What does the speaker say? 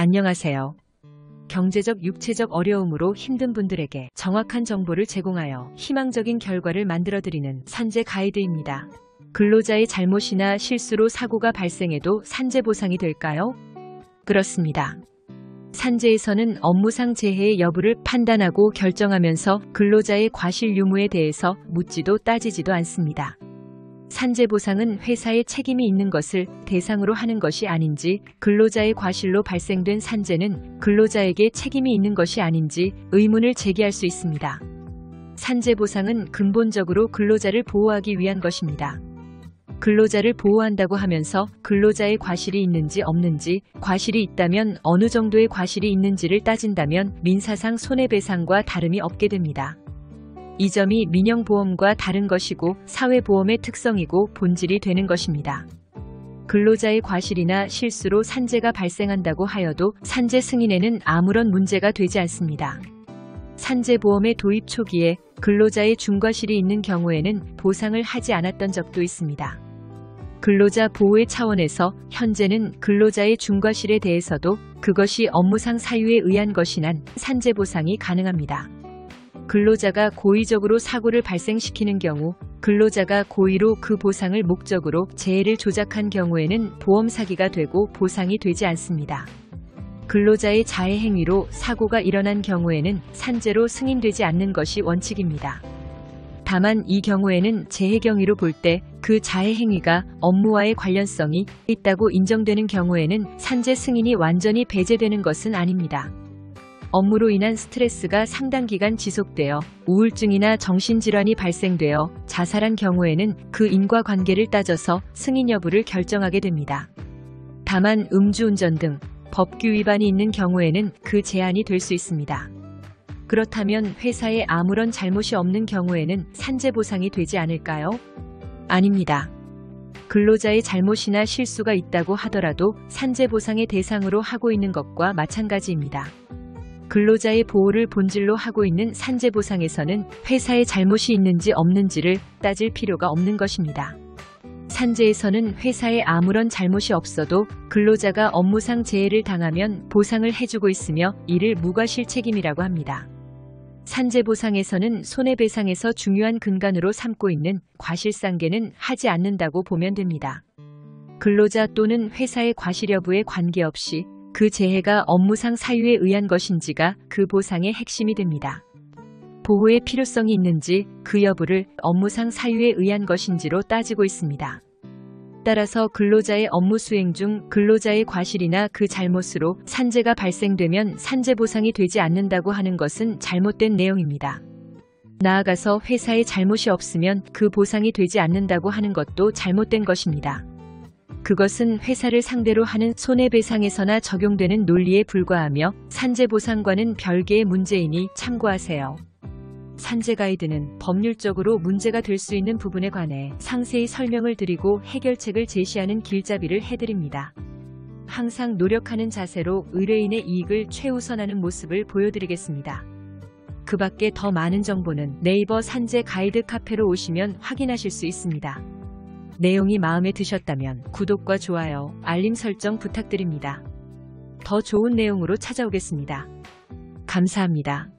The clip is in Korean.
안녕하세요. 경제적, 육체적 어려움으로 힘든 분들에게 정확한 정보를 제공하여 희망적인 결과를 만들어드리는 산재 가이드입니다. 근로자의 잘못이나 실수로 사고가 발생해도 산재 보상이 될까요? 그렇습니다. 산재에서는 업무상 재해의 여부를 판단하고 결정하면서 근로자의 과실 유무에 대해서 묻지도 따지지도 않습니다. 산재 보상은 회사의 책임이 있는 것을 대상으로 하는 것이 아닌지 근로자의 과실로 발생된 산재는 근로자에게 책임이 있는 것이 아닌지 의문을 제기할 수 있습니다. 산재 보상은 근본적으로 근로자를 보호하기 위한 것입니다. 근로자를 보호한다고 하면서 근로자의 과실이 있는지 없는지, 과실이 있다면 어느 정도의 과실이 있는지를 따진다면 민사상 손해배상과 다름이 없게 됩니다. 이 점이 민영보험과 다른 것이고 사회보험의 특성이고 본질이 되는 것입니다. 근로자의 과실이나 실수로 산재가 발생한다고 하여도 산재 승인에는 아무런 문제가 되지 않습니다. 산재보험의 도입 초기에 근로자의 중과실이 있는 경우에는 보상을 하지 않았던 적도 있습니다. 근로자 보호의 차원에서 현재는 근로자의 중과실에 대해서도 그것이 업무상 사유에 의한 것이 난 산재 보상이 가능합니다. 근로자가 고의적으로 사고를 발생시키는 경우 근로자가 고의로 그 보상을 목적으로 재해를 조작한 경우에는 보험 사기가 되고 보상이 되지 않습니다. 근로자의 자해 행위로 사고가 일어난 경우에는 산재로 승인되지 않는 것이 원칙입니다. 다만 이 경우에는 재해 경위로 볼 때 그 자해 행위가 업무와의 관련성이 있다고 인정되는 경우에는 산재 승인이 완전히 배제되는 것은 아닙니다. 업무로 인한 스트레스가 상당 기간 지속되어 우울증이나 정신질환이 발생되어 자살한 경우에는 그 인과관계를 따져서 승인 여부를 결정하게 됩니다. 다만 음주운전 등 법규 위반이 있는 경우에는 그 제한이 될 수 있습니다. 그렇다면 회사에 아무런 잘못이 없는 경우에는 산재 보상이 되지 않을까요? 아닙니다. 근로자의 잘못이나 실수가 있다고 하더라도 산재 보상의 대상으로 하고 있는 것과 마찬가지입니다. 근로자의 보호를 본질로 하고 있는 산재 보상에서는 회사의 잘못이 있는지 없는지를 따질 필요가 없는 것입니다. 산재에서는 회사에 아무런 잘못이 없어도 근로자가 업무상 재해를 당하면 보상을 해주고 있으며 이를 무과실 책임이라고 합니다. 산재 보상에서는 손해배상에서 중요한 근간으로 삼고 있는 과실상계는 하지 않는다고 보면 됩니다. 근로자 또는 회사의 과실 여부에 관계없이 그 재해가 업무상 사유에 의한 것인지가 그 보상의 핵심이 됩니다. 보호의 필요성이 있는지 그 여부를 업무상 사유에 의한 것인지로 따지고 있습니다. 따라서 근로자의 업무 수행 중 근로자의 과실이나 그 잘못으로 산재가 발생되면 산재 보상이 되지 않는다고 하는 것은 잘못된 내용입니다. 나아가서 회사에 잘못이 없으면 그 보상이 되지 않는다고 하는 것도 잘못된 것입니다. 그것은 회사를 상대로 하는 손해배상에서나 적용되는 논리에 불과하며 산재보상과는 별개의 문제이니 참고하세요. 산재 가이드는 법률적으로 문제가 될 수 있는 부분에 관해 상세히 설명을 드리고 해결책을 제시하는 길잡이를 해드립니다. 항상 노력하는 자세로 의뢰인의 이익을 최우선하는 모습을 보여드리겠습니다. 그 밖에 더 많은 정보는 네이버 산재 가이드 카페로 오시면 확인하실 수 있습니다. 내용이 마음에 드셨다면 구독과 좋아요, 알림 설정 부탁드립니다. 더 좋은 내용으로 찾아오겠습니다. 감사합니다.